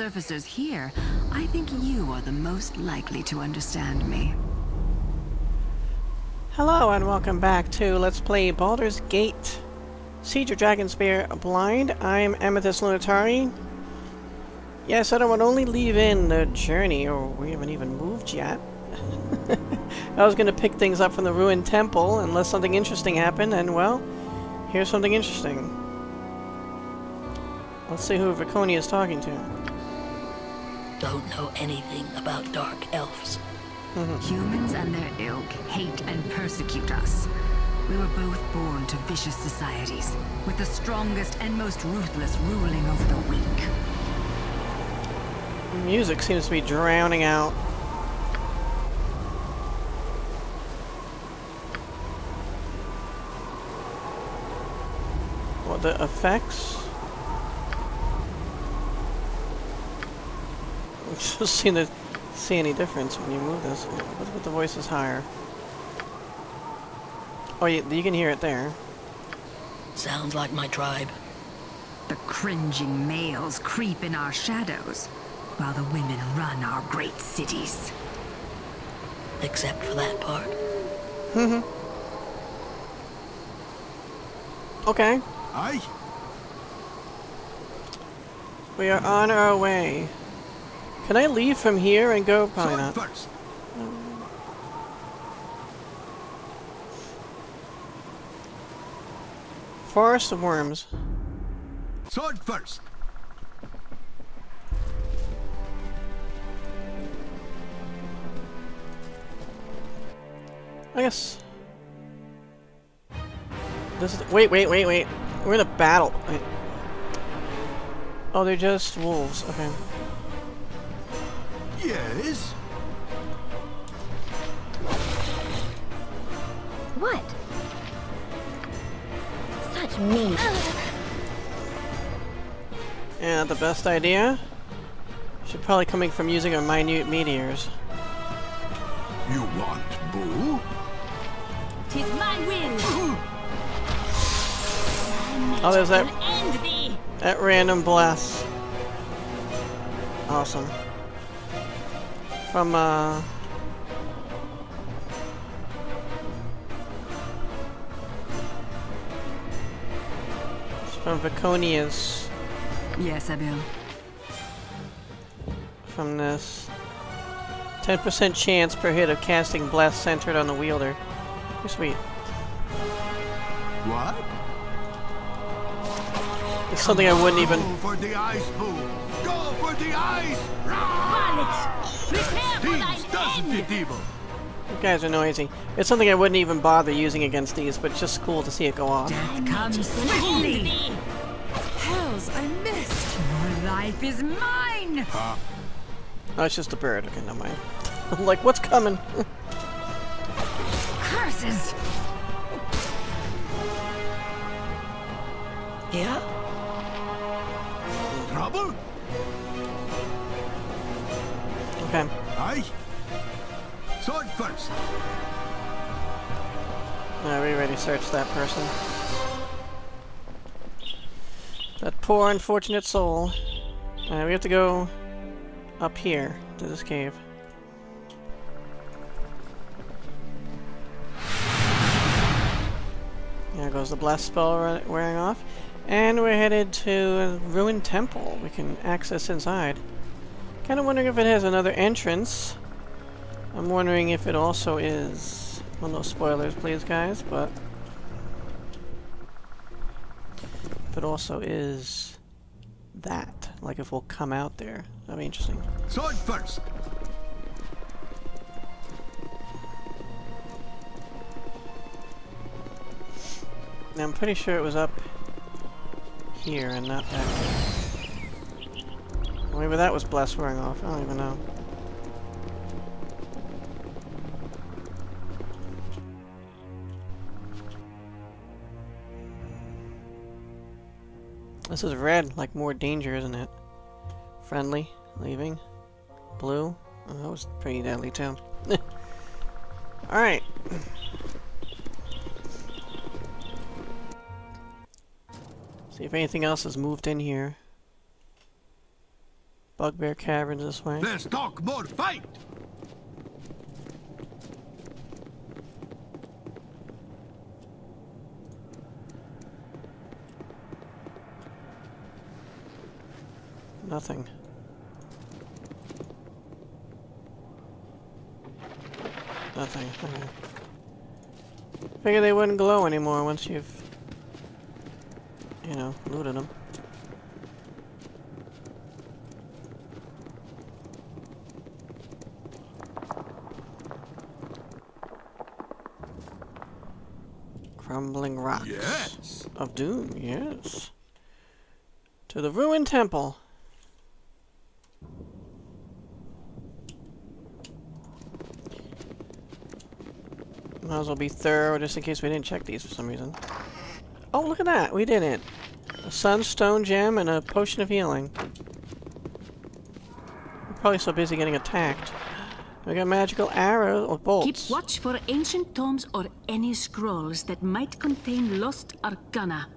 Surfacers here, I think you are the most likely to understand me. Hello and welcome back to Let's Play Baldur's Gate. Siege of Dragonspear Blind. I'm Amethyst Lunitari. Yes, I don't want to only leave in the journey, or we haven't even moved yet. I was going to pick things up from the ruined temple unless something interesting happened, and well, here's something interesting. Let's see who Viconia is talking to. Don't know anything about dark elves. Mm-hmm. Humans and their ilk hate and persecute us. We were both born to vicious societies, with the strongest and most ruthless ruling over the weak. Music seems to be drowning out. What, the effects? Just seem to see any difference when you move this. What if the voice is higher? Oh, you, you can hear it there. Sounds like my tribe. The cringing males creep in our shadows, while the women run our great cities. Except for that part. Hmm. Okay, Aye. we are on our way. Can I leave from here and go? Probably not. first. Forest of Worms. Sword first. I guess. This is. Wait, wait, wait, wait. We're in a battle. Wait. Oh, they're just wolves. Okay. Yes. What? Such mean. Yeah, the best idea. Should probably coming from using our minute meteors. You want boo? Tis my will. Oh, there's that that random blast. Awesome. From uh. it's From Viconia's Yes, Abil. from this. 10% chance per hit of casting blast centered on the wielder. Pretty sweet. What? It's something I wouldn't even. Go for the ice boo. Go for the ice. Varlet, prepare for Thieves thine doesn't end. it evil. You guys are noisy. It's something I wouldn't even bother using against these, but it's just cool to see it go off. Death comes End swiftly. Hells, I missed. Your life is mine. Huh? Oh, it's just a bird. Okay, never mind. I'm like, what's coming? Curses. Yeah? Trouble? Okay. Aye. Sword first. Now we already searched that person. That poor unfortunate soul. We have to go up here to this cave. There goes the blast spell wearing off. And we're headed to a ruined temple we can access inside. Kinda wondering if it has another entrance. I'm wondering if it also is... Well, no spoilers, please, guys, but... If it also is... That. Like, if we'll come out there. That'd be interesting. Sword first. Now, I'm pretty sure it was up here and not back there. Maybe that was blessed wearing off. I don't even know. This is red, like more danger, isn't it? Friendly, leaving. Blue. Oh, that was pretty deadly too. Alright. See if anything else has moved in here. Bugbear Caverns this way. Let's talk more fight. Nothing. Nothing. Okay. Figure they wouldn't glow anymore once you've, you know, looted them. Crumbling rocks. Yes. Of Doom, yes. To the ruined temple. Might as well be thorough just in case we didn't check these for some reason. Oh, look at that! We did it! A sunstone gem and a potion of healing. We're probably so busy getting attacked. We got magical arrows or bolts. Keep watch for ancient tomes or any scrolls that might contain lost arcana.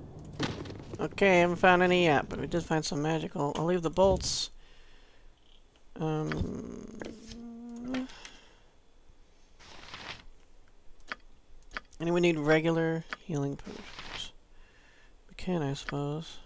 Okay, I haven't found any yet, but we did find some magical. I'll leave the bolts. Um. Anyone need regular healing potions? We can, I suppose.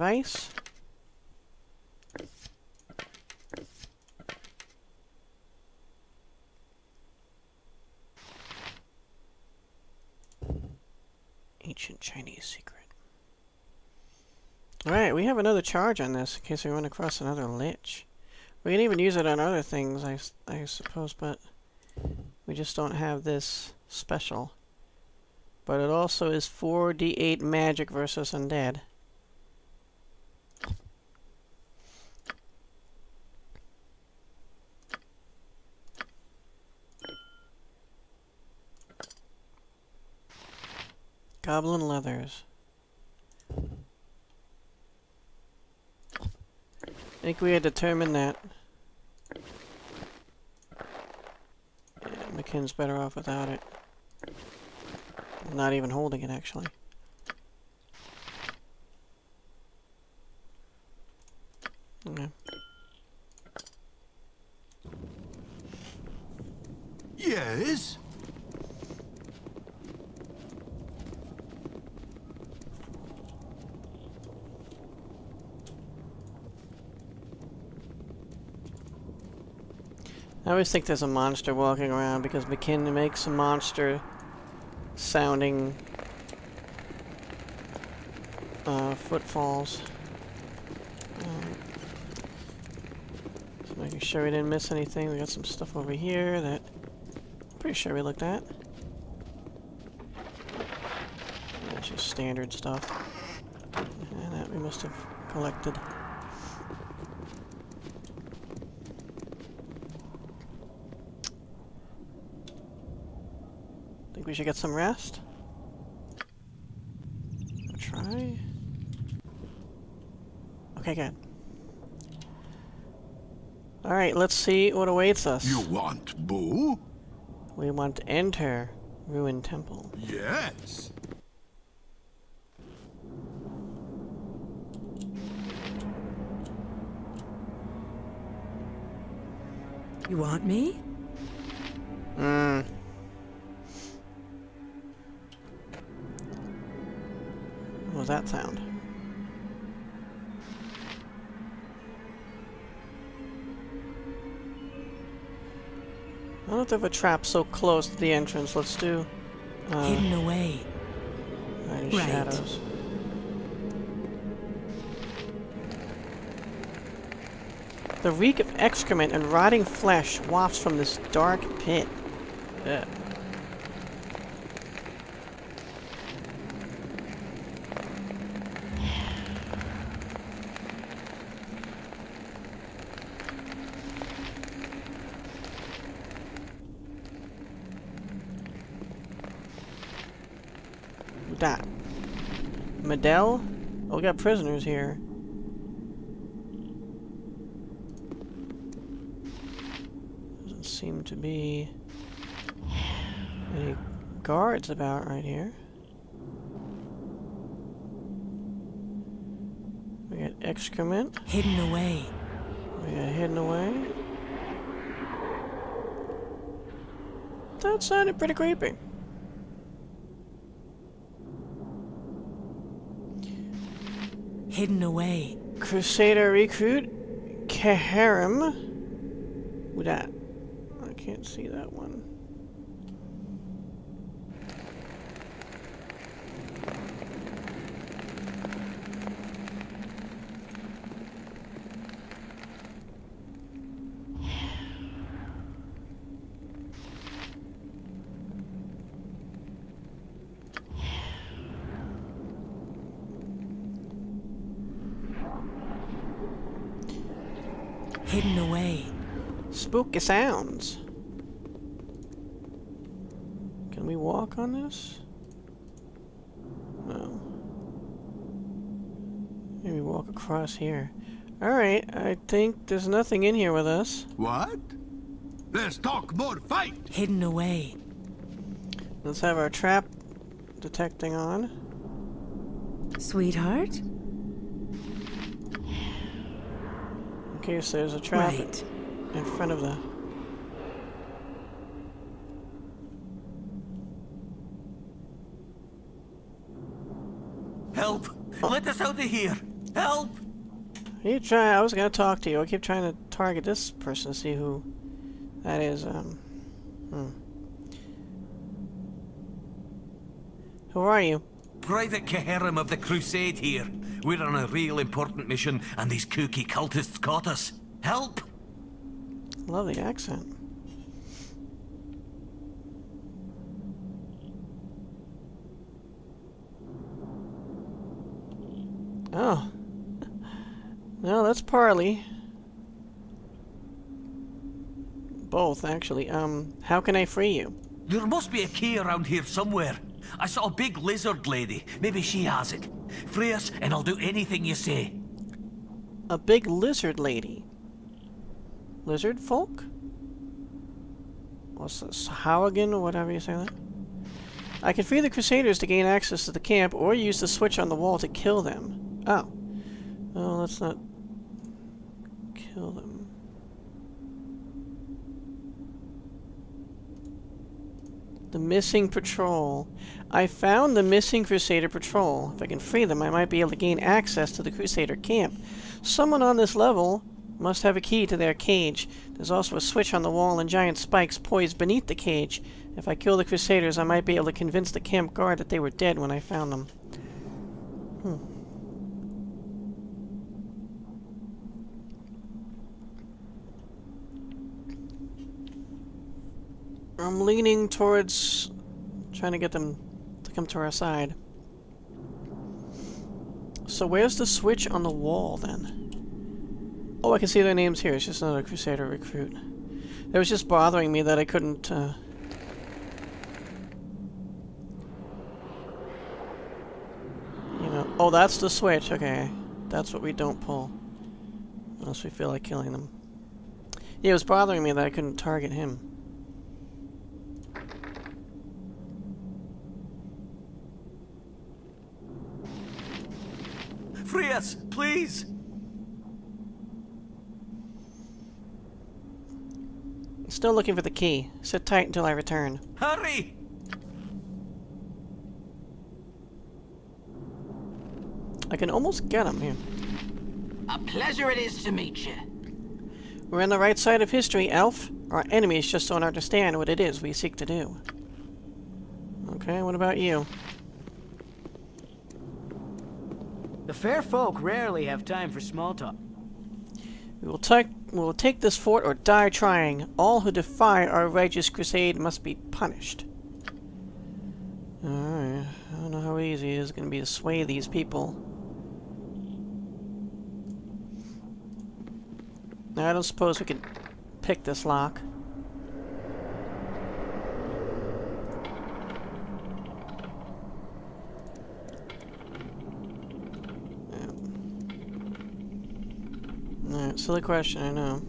Arrows of ice. Ancient Chinese secret. Alright, we have another charge on this in case we run across another lich. We can even use it on other things, I, I suppose, but we just don't have this special. But it also is 4d8 magic versus undead. Goblin leathers. I think we had determined that. Yeah, M'Khiin's better off without it. Not even holding it, actually. Okay. Yes. I always think there's a monster walking around because McKinnon makes a monster sounding uh, footfalls. Making sure we didn't miss anything. We got some stuff over here that I'm pretty sure we looked at. That's just standard stuff. And that we must have collected. We should get some rest? I'll Try. Okay, good. Alright, let's see what awaits us. You want Boo? We want to enter Ruined Temple. Yes. You want me? Hmm. That sound? I don't know if they have a trap so close to the entrance. Let's do uh, Hidden away. Right. shadows. The reek of excrement and rotting flesh wafts from this dark pit. Ugh. that? Medell? Oh, we got prisoners here. Doesn't seem to be any guards about right here. We got excrement. Hidden away. We got hidden away. That sounded pretty creepy. Hidden away. Crusader recruit Kaharim. That? I can't see that one. Hidden away. Spooky sounds. Can we walk on this? No. Maybe walk across here. Alright, I think there's nothing in here with us. What? Let's talk more fight. Hidden away. Let's have our trap detecting on. Sweetheart? In case there's a trap Right. In front of the... Help! Let us out of here! Help! You try. I was gonna talk to you. I keep trying to target this person to see who that is. Um, hmm. Who are you? Private Keherim of the Crusade here. We're on a real important mission, and these kooky cultists caught us. Help! Lovely accent. Oh. No, that's Parley. Both, actually. Um, how can I free you? There must be a key around here somewhere. I saw a big lizard lady. Maybe she has it. Free us, and I'll do anything you say. A big lizard lady. Lizard folk? What's this? Howigan, whatever you say that? I can free the Crusaders to gain access to the camp, or use the switch on the wall to kill them. Oh. Oh, let's not kill them. The missing patrol. I found the missing Crusader patrol. If I can free them, I might be able to gain access to the Crusader camp. Someone on this level must have a key to their cage. There's also a switch on the wall and giant spikes poised beneath the cage. If I kill the Crusaders, I might be able to convince the camp guard that they were dead when I found them. Hmm. I'm leaning towards trying to get them to come to our side. So where's the switch on the wall then? Oh, I can see their names here. It's just another Crusader recruit. It was just bothering me that I couldn't, uh... You know... Oh, that's the switch. Okay. That's what we don't pull. Unless we feel like killing them. Yeah, it was bothering me that I couldn't target him. Free us, please! Still looking for the key. Sit tight until I return. Hurry! I can almost get him here. A pleasure it is to meet you. We're on the right side of history, Elf. Our enemies just don't understand what it is we seek to do. Okay, what about you? The fair folk rarely have time for small talk. We will take we will take this fort or die trying. All who defy our righteous crusade must be punished. Alright. I don't know how easy it is going to be to sway these people. Now, I don't suppose we can pick this lock. Silly question, I know.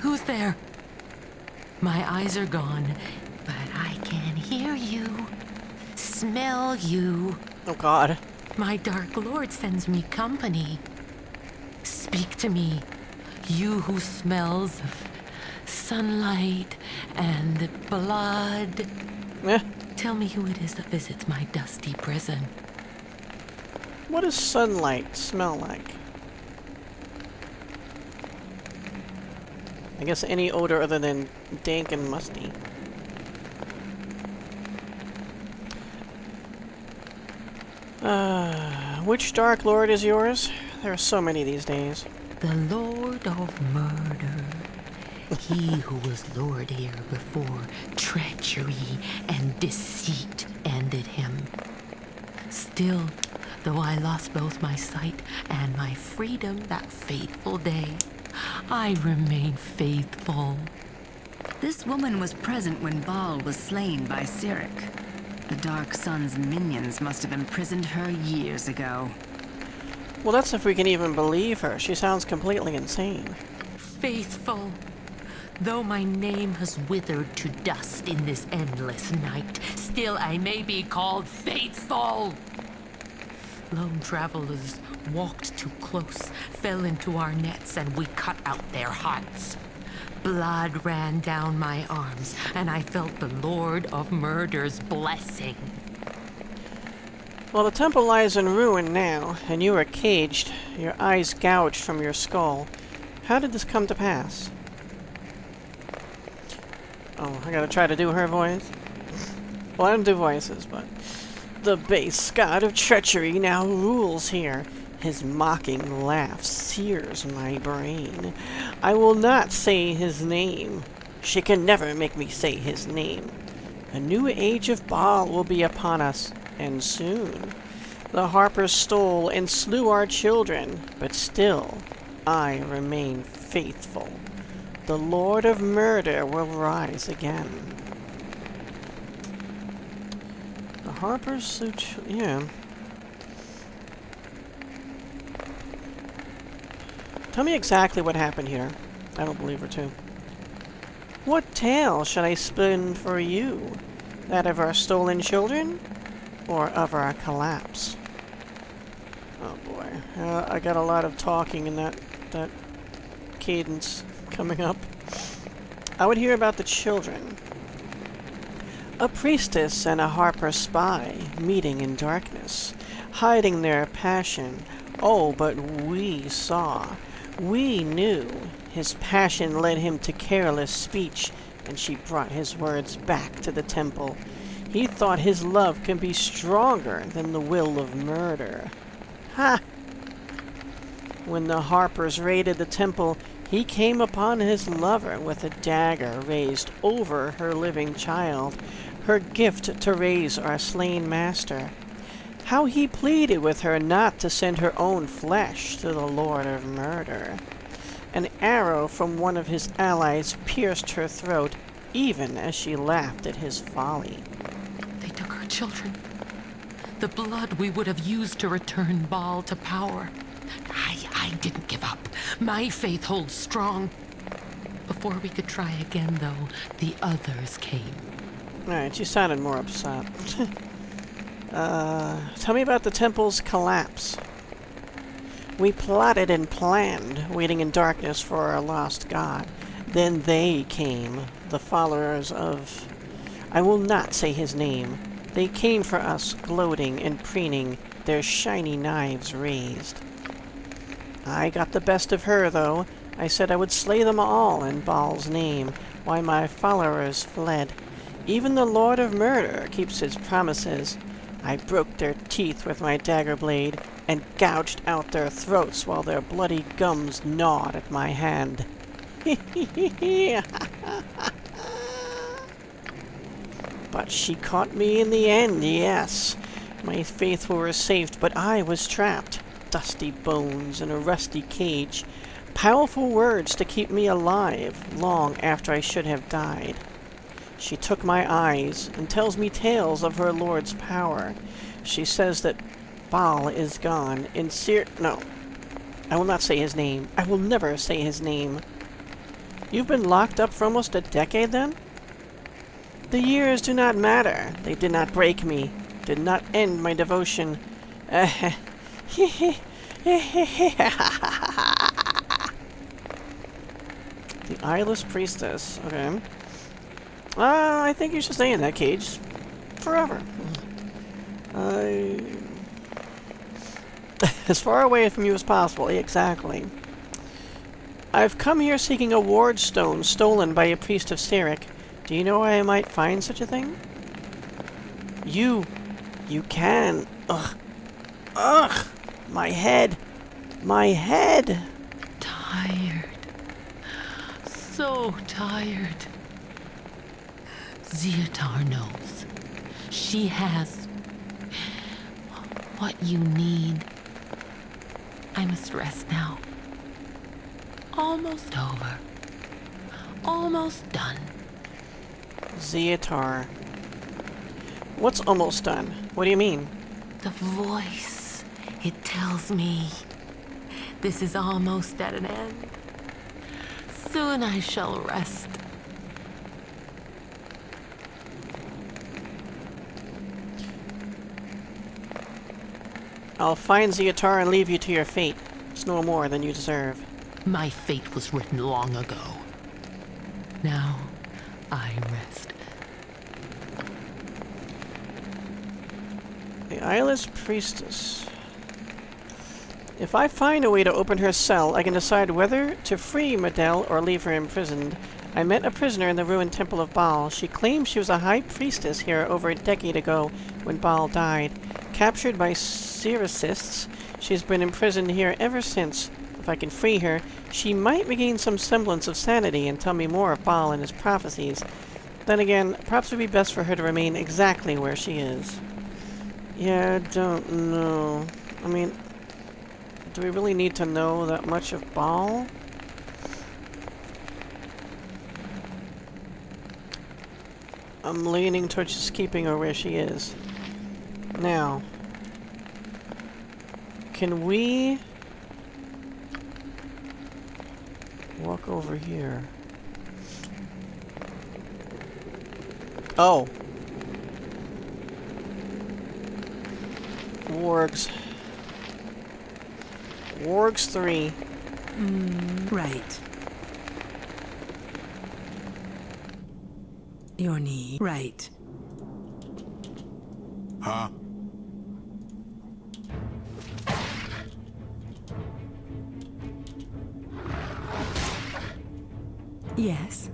Who's there? My eyes are gone, but I can hear you, smell you. Oh god. My Dark Lord sends me company. Speak to me, you who smells of sunlight and blood. Eh, Tell me who it is that visits my dusty prison. what does sunlight smell like? I guess any odor other than dank and musty. Uh, which Dark Lord is yours? There are so many these days. The Lord of Murder. He who was Lord here before treachery and deceit ended him. Still, though I lost both my sight and my freedom that fateful day, I remain faithful. This woman was present when Bhaal was slain by Cyric. The Dark Sun's minions must have imprisoned her years ago. Well, that's if we can even believe her. She sounds completely insane. Faithful. Though my name has withered to dust in this endless night, still I may be called faithful. Lone travelers walked too close, fell into our nets, and we cut out their hearts. Blood ran down my arms, and I felt the Lord of Murder's blessing. Well, the temple lies in ruin now, and you are caged, your eyes gouged from your skull. How did this come to pass? Oh, I gotta try to do her voice? Well, I don't do voices, but... The base god of treachery now rules here. His mocking laugh sears my brain. I will not say his name. She can never make me say his name. A new age of Bhaal will be upon us, and soon. The Harpers stole and slew our children, but still I remain faithful. The Lord of Murder will rise again. The Harpers ch- yeah. Tell me exactly what happened here. I don't believe her too. What tale should I spin for you? That of our stolen children? Or of our collapse? Oh boy. Uh, I got a lot of talking in that, that cadence coming up. I would hear about the children. A priestess and a harper spy meeting in darkness, hiding their passion. Oh, but we saw. We knew. His passion led him to careless speech, and she brought his words back to the temple. He thought his love could be stronger than the will of murder. Ha! When the Harpers raided the temple, he came upon his lover with a dagger raised over her living child, her gift to raise our slain master. How he pleaded with her not to send her own flesh to the Lord of Murder. An arrow from one of his allies pierced her throat, even as she laughed at his folly. They took our children. The blood we would have used to return Bhaal to power. I, I didn't give up. My faith holds strong. Before we could try again, though, the others came. Alright, you sounded more upset. uh, tell me about the temple's collapse. We plotted and planned, waiting in darkness for our lost god. Then they came, the followers of... I will not say his name. They came for us, gloating and preening, their shiny knives raised. I got the best of her, though. I said I would slay them all in Bhaal's name, while my followers fled. Even the Lord of Murder keeps his promises. I broke their teeth with my dagger blade, and gouged out their throats while their bloody gums gnawed at my hand. but she caught me in the end, yes. My faithful were saved, but I was trapped. Dusty bones in a rusty cage. Powerful words to keep me alive long after I should have died. She took my eyes and tells me tales of her lord's power. She says that Bhaal is gone in Sir- no. I will not say his name. I will never say his name. You've been locked up for almost a decade then? The years do not matter. They did not break me, did not end my devotion. the eyeless priestess. Okay. Uh, I think you should stay in that cage forever. I... as far away from you as possible. Exactly. I've come here seeking a ward stone stolen by a priest of Cyric. Do you know where I might find such a thing? You... You can... Ugh. Ugh! My head! My head! Tired. So tired. Zeotar knows. She has what you need. I must rest now. Almost over. Almost done. Zeotar. What's almost done? What do you mean? The voice. It tells me this is almost at an end. Soon I shall rest. I'll find Zeotar and leave you to your fate. It's no more than you deserve. My fate was written long ago. Now, I rest. The Eyeless Priestess. If I find a way to open her cell, I can decide whether to free Medel or leave her imprisoned. I met a prisoner in the ruined Temple of Bhaal. She claims she was a high priestess here over a decade ago when Bhaal died. Captured by Cyricists, she's been imprisoned here ever since. If I can free her, she might regain some semblance of sanity and tell me more of Bhaal and his prophecies. Then again, perhaps it would be best for her to remain exactly where she is. Yeah, I don't know. I mean, do we really need to know that much of Bhaal? I'm leaning towards just keeping her where she is. Now, can we walk over here? Oh. Wargs. Wargs 3. Mm, right. Your knee. Right. Huh? Yes.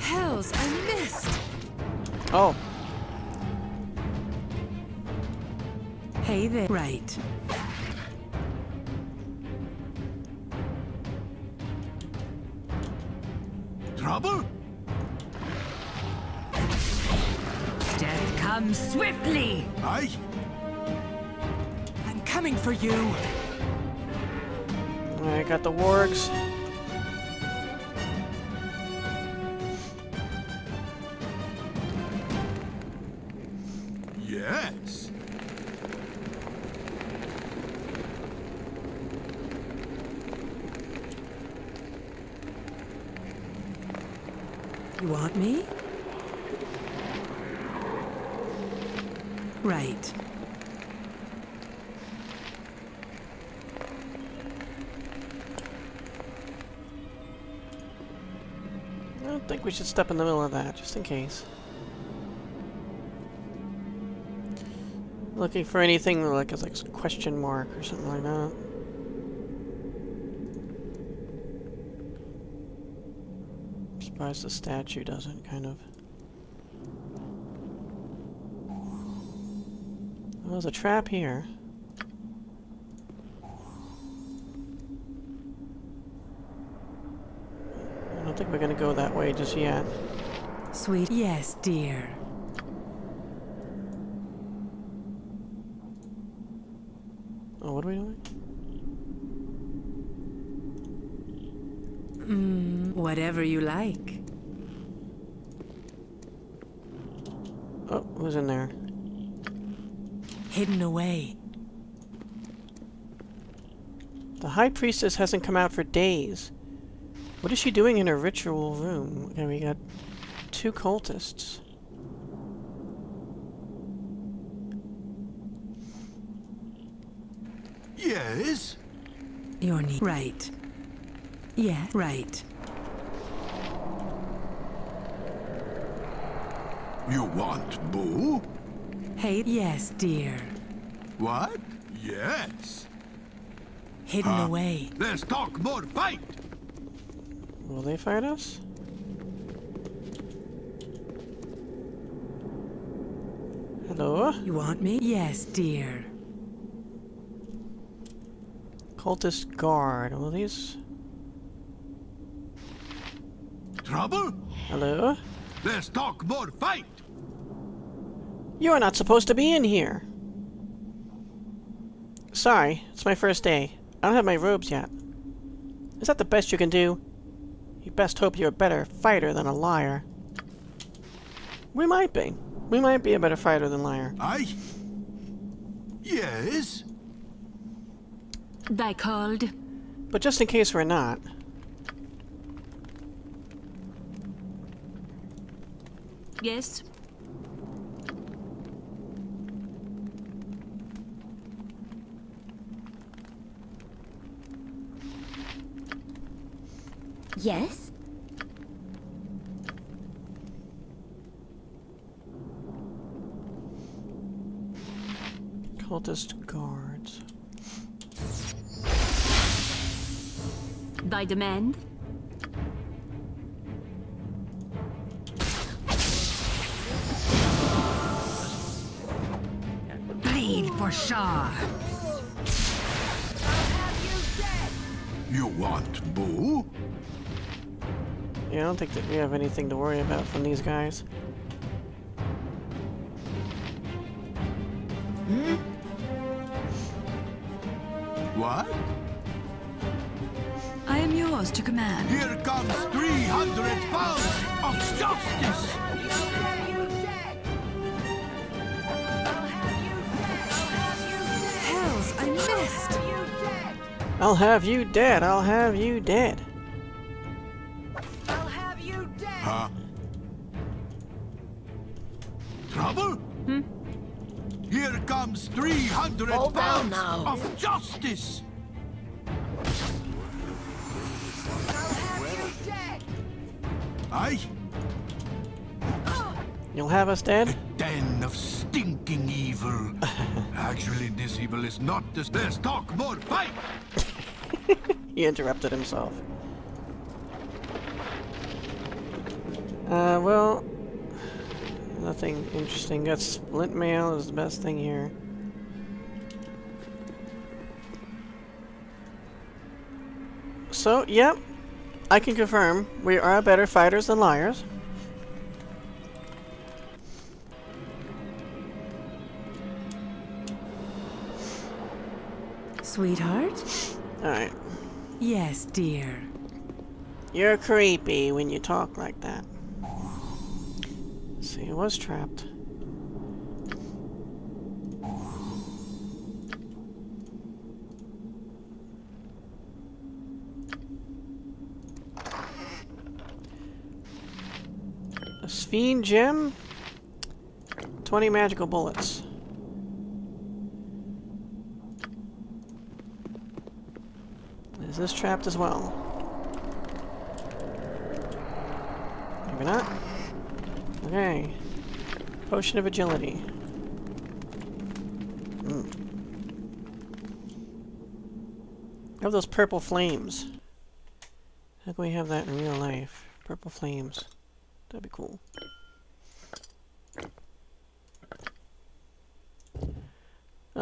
Hells, I missed! Oh. Hey there. Right. Death comes swiftly! Aye. I'm coming for you. I got the wargs. Should step in the middle of that, just in case. Looking for anything like a like a question mark or something like that. Surprised the statue doesn't, kind of. Oh, there's a trap here. don't think we're gonna go that way just yet. Sweet. Yes, dear. Oh, what are we doing? Hmm. whatever you like. Oh, who's in there? Hidden away. The High Priestess hasn't come out for days. What is she doing in her ritual room? Okay, we got two cultists. Yes? Your knee. Right. Yeah, right. You want Boo? Hey, yes, dear. What? Yes. Hidden Huh? away. Let's talk more fight. Will they fight us? Hello? You want me? Yes, dear. Cultist guard. Will these... Trouble? Hello? Let's talk more fight. You are not supposed to be in here. Sorry, it's my first day. I don't have my robes yet. Is that the best you can do? You best hope you're a better fighter than a liar. We might be. We might be a better fighter than liar. Aye? Yes? Thy called. But just in case we're not. Yes. Yes? Cultist guards. Thy demand. Bleed for Shah. You want Boo? Yeah, I don't think that we have anything to worry about from these guys. Hmm? What? I am yours to command. Here comes 300 pounds of justice! Hells, I missed! I'll have you dead. I'll have you dead. Justice! Aye? You'll have us dead? Den of stinking evil. Actually, this evil is not this. Let's talk more fight! He interrupted himself. Uh, well... Nothing interesting. Got splint mail is the best thing here. So, yep. I can confirm. We are better fighters than liars. Sweetheart? Alright. Yes, dear. You're creepy when you talk like that. See, it was trapped. Sphene gem? 20 magical bullets. Is this trapped as well? Maybe not. Okay. Potion of agility. Hmm. Have those purple flames. How can we have that in real life? Purple flames. That'd be cool.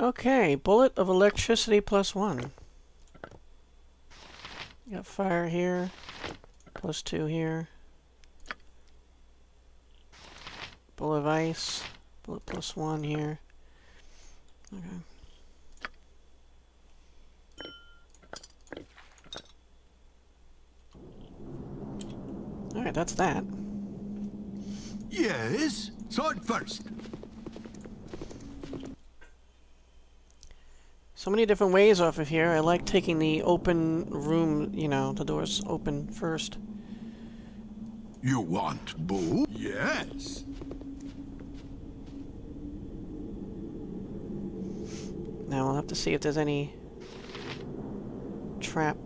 Okay, bullet of electricity plus one. Got fire here, plus two here. Bullet of ice, bullet plus one here. Okay. Alright, that's that. Yes? Sword first. So many different ways off of here. I like taking the open room, you know, the doors open first. You want boo? Yes. Now we'll have to see if there's any trap.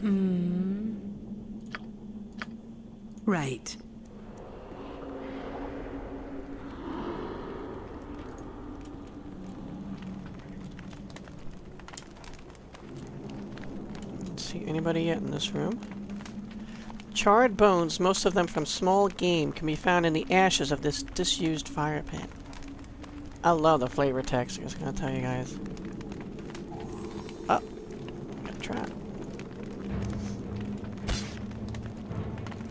Hmm. Right. Anybody yet in this room. Charred bones, most of them from small game, can be found in the ashes of this disused fire pit. I love the flavor text, I was gonna tell you guys. Oh, got a trap.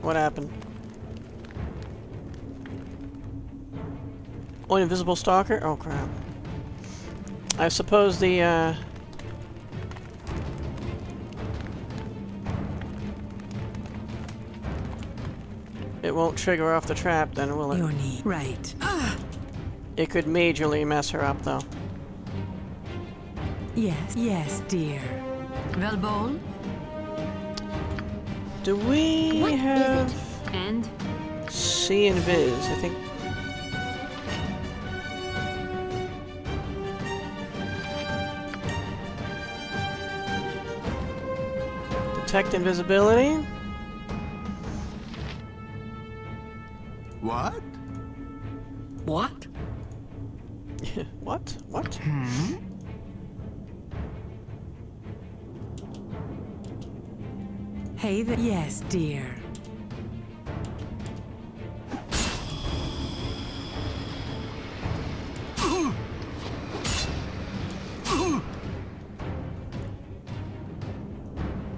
What happened? Oh, invisible stalker? Oh crap. I suppose the, uh... won't trigger off the trap then, will it? Your knee. Right. It could majorly mess her up though. Yes. Yes, dear. Velbol? Do we What is have And? C and Viz? I think. Detect invisibility? What? What? what? What? Hey there. Yes, dear.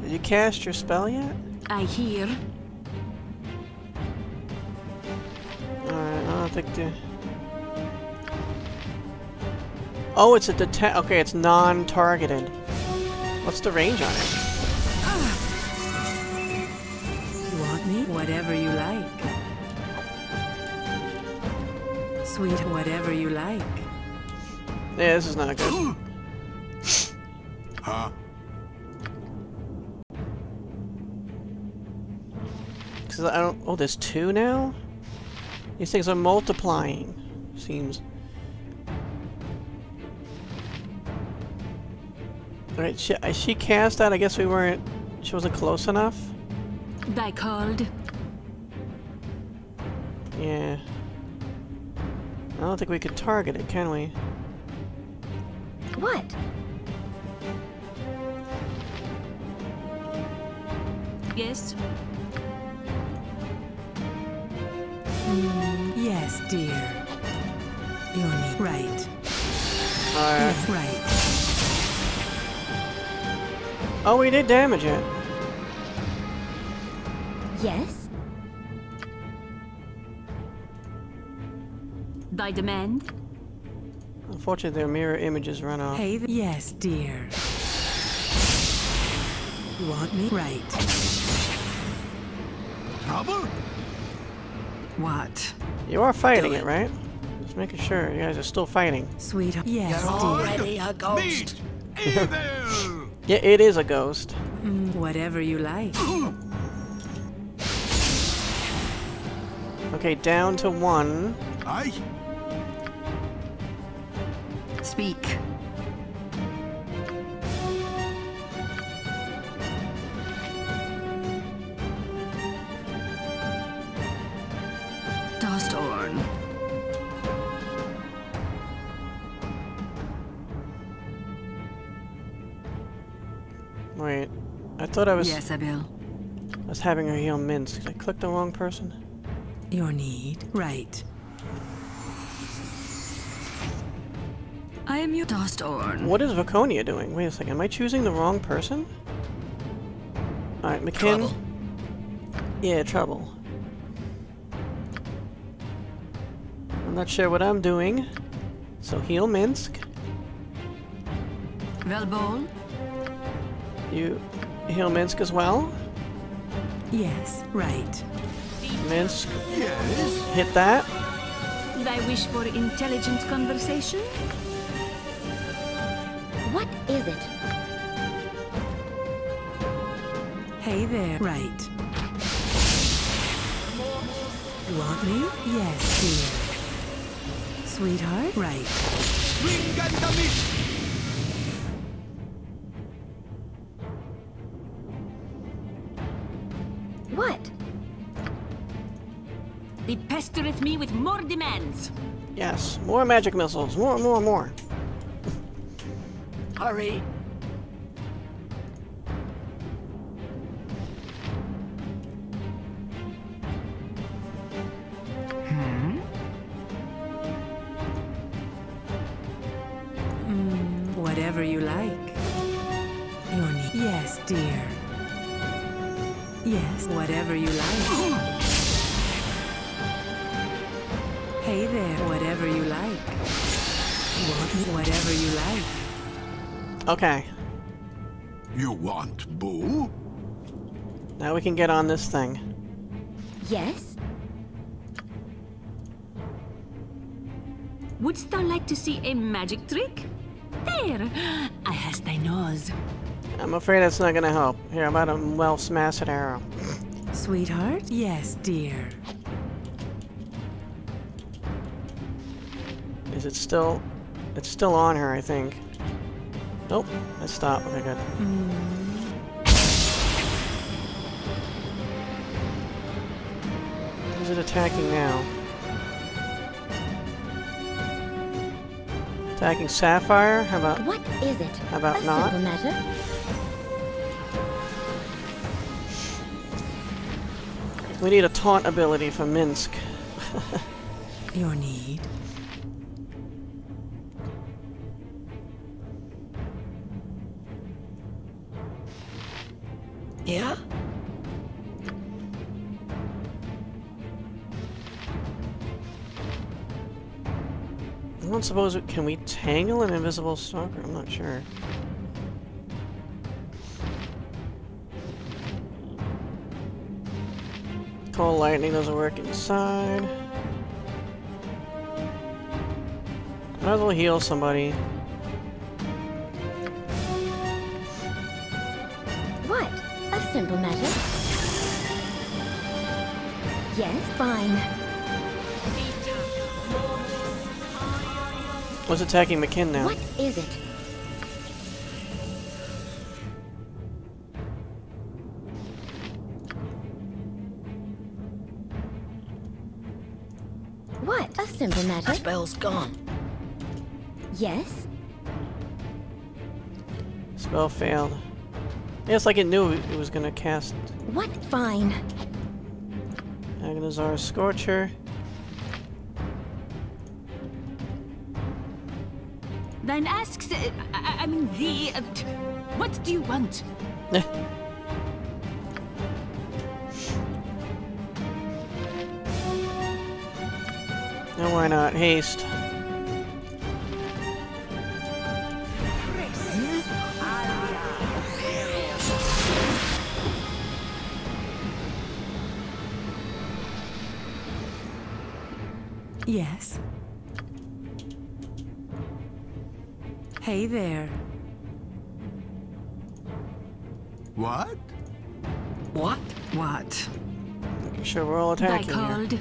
Did you cast your spell yet? I hear. Think the... Oh, it's a detect. Okay, it's non-targeted. What's the range on it? You want me? Whatever you like. Sweet, whatever you like. Yeah, this is not good. Huh? Cause I don't. Oh, there's two now. These things are multiplying. Seems. Alright, she, she cast that. I guess we weren't. She wasn't close enough. They called. Yeah. I don't think we could target it, can we? What? Yes? Yes, dear. Your knee. Right. Alright. Yes, right. Oh, we did damage it. Yes? By demand? Unfortunately, their mirror images run off. Hey Yes, dear. You want me? Right. Trouble? What? You are fighting it, right? Just making sure you guys are still fighting. Sweet. Yes, You're already a ghost. Meet! Yeah, it is a ghost. Mm, whatever you like. Okay, down to one. Aye? Speak. Dostorn. Wait, I thought I was Yes, Abil. I was having her heal Minsc. Did I click the wrong person? Your need. Right. I am your Dostorn. What is Vaconia doing? Wait a second, am I choosing the wrong person? Alright, M'Khiin. Trouble. Yeah, trouble. I'm not sure what I'm doing. So heal Minsc. Velbol? You heal Minsc as well. Yes, right. Minsc, Yes? hit that. Thy wish for intelligent conversation? What is it? Hey there. Right. You want me? Yes, dear. Sweetheart? Right. What? They pestereth me with more demands. Yes, more magic missiles. More, more, more. Hurry. Okay, You want Boo? now we can get on this thing. Yes? Wouldst thou like to see a magic trick? There, I has thy nose. I'm afraid that's not gonna help. Here, how about a Melf's Acid Arrow? Sweetheart? Yes, dear. Is it still... It's still on her, I think. Nope, it stopped. Okay, good. Mm. Who's it attacking now? Attacking Sapphire? How about... What is it? How about A not? simple matter. We need a taunt ability for Minsc. Your need. Yeah? I don't suppose... it- Can we tangle an invisible stalker? I'm not sure. Cold lightning doesn't work inside. Might as well heal somebody. Fine. What's attacking M'Khiin now? What is it? What? A simple matter. Spell's gone. Yes? Spell failed. Yeah, it's like it knew it was gonna cast What? Fine. Agannazar Scorcher. Then asks, uh, I, I mean, the. Uh, what do you want? Eh. No, why not? Haste. Yes. Hey there. What? What? What? Making sure we're all attacking here. called.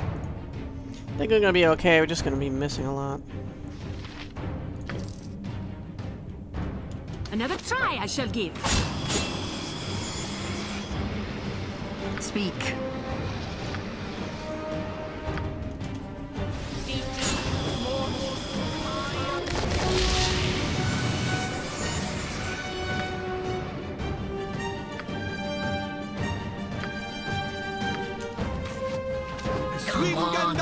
I think we're gonna be okay, we're just gonna be missing a lot. Another try I shall give. Speak. Come on.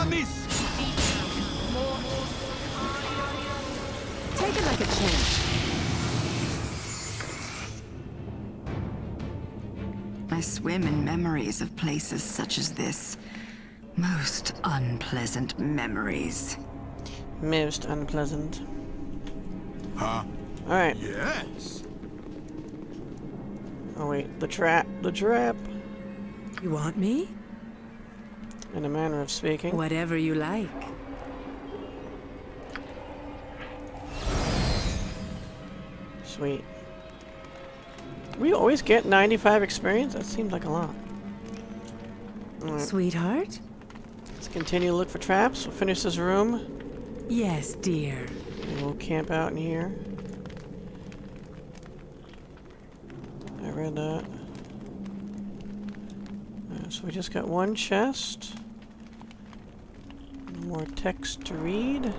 Take it like a champ. I swim in memories of places such as this. Most unpleasant memories. Most unpleasant. Huh? Alright. Yes. Oh wait, the trap. The trap. You want me? In a manner of speaking. Whatever you like. Sweet. We always get 95 experience? That seems like a lot. Alright, Sweetheart? let's continue to look for traps. We'll finish this room. Yes, dear. And we'll camp out in here. I read that. Uh, so we just got one chest. More text to read.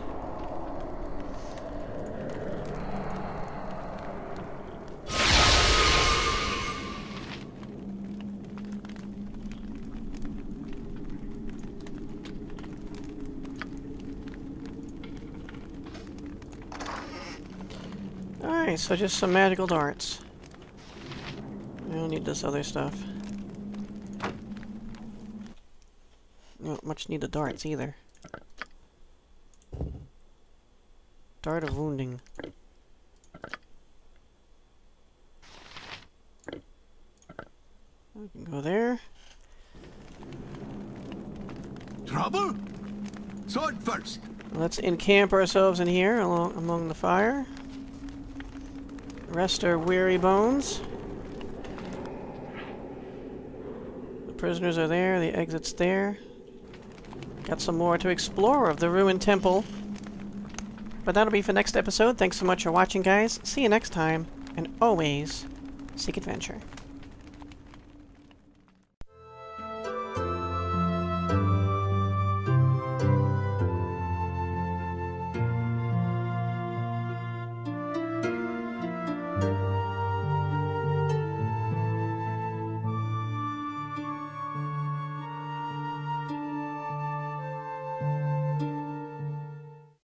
Alright, so just some magical darts. I don't need this other stuff. We don't much need the darts either. Dart of wounding. We can go there. Trouble? Sword first. Let's encamp ourselves in here along among the fire. Rest our weary bones. The prisoners are there, the exit's there. Got some more to explore of the ruined temple. But that'll be for next episode. Thanks so much for watching, guys. See you next time. And always, seek adventure.